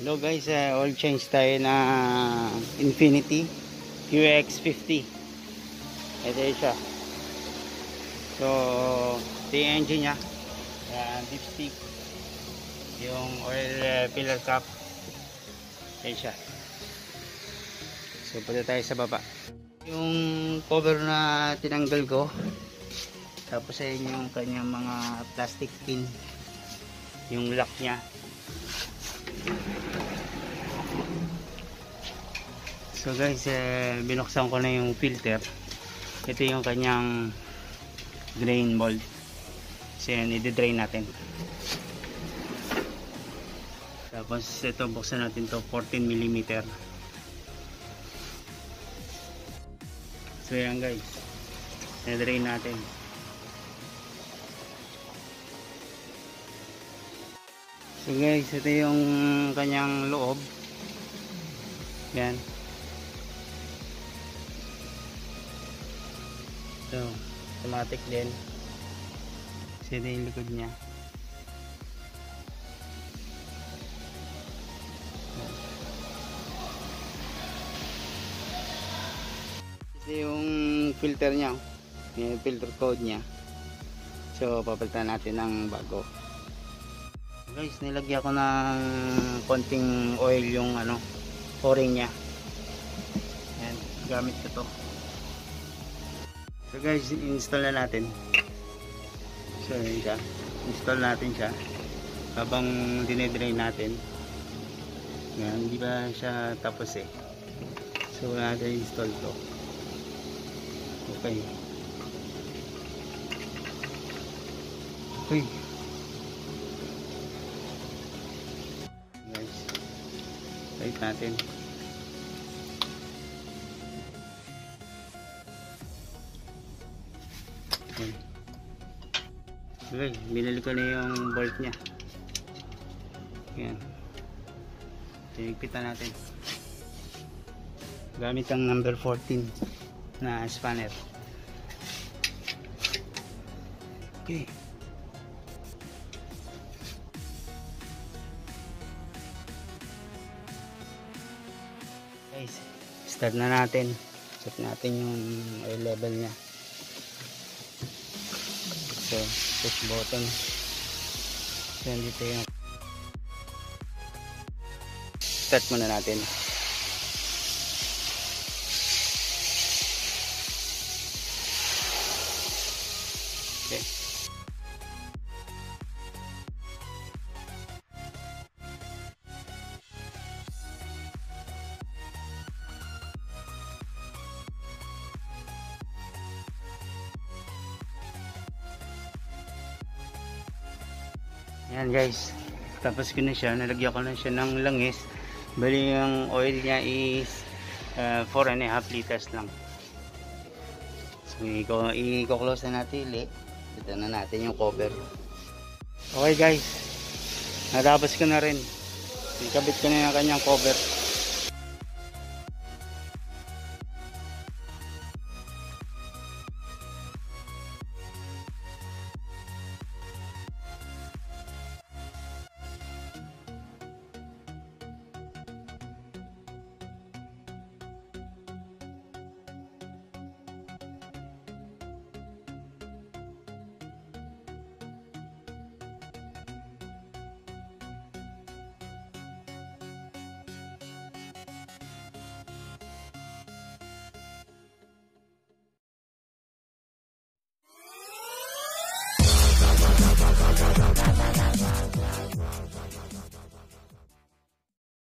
Hello guys, uh, oil change tayo na Infinity QX50. Ito yun siya. So, ito yung engine niya. Yan, dipstick. Yung oil uh, filler cap. Ito siya. So, punta tayo sa baba. Yung cover na tinanggal ko. Tapos ayun yung kanyang mga plastic pin. Yung lock niya. So guys, eh, binuksan ko na yung filter. Ito yung kanyang drain mold. So yan, i-drain natin. Tapos ito, buksan natin to 14 mm. So yan guys, i-drain natin. So guys, ito yung kanyang loob. Yan. So, automatic din. Kasi ito yung likod niya. Ito yung filter niya. Yung filter code niya. So, papalitan natin ng bago. Guys, nilagyan ko ng konting oil yung ano, o-ring niya. Yan, gamit ko to. So guys, install na natin. So yun siya. Install natin siya. Habang dinedrain natin. Yan, hindi ba siya tapos eh. So natin install to. Okay. Okay. Guys. Light natin. Okay. Okay, binili ko na yung bolt niya. Yan. Tinigpitan natin. Gamit ang number 14 na spanner. Okay. Guys, start na natin. Check natin yung oil level niya. So, push button. So, dito yung start muna natin. Yan guys. Tapos ko na siya. Nalagyan ko na siya ng langis. Bali yung oil niya is uh, 4 and a half liters lang. So i-close na natin ulit. Ito na natin yung cover. Okay guys. Natapos ko na rin. Ikabit ko na yung kanyang cover.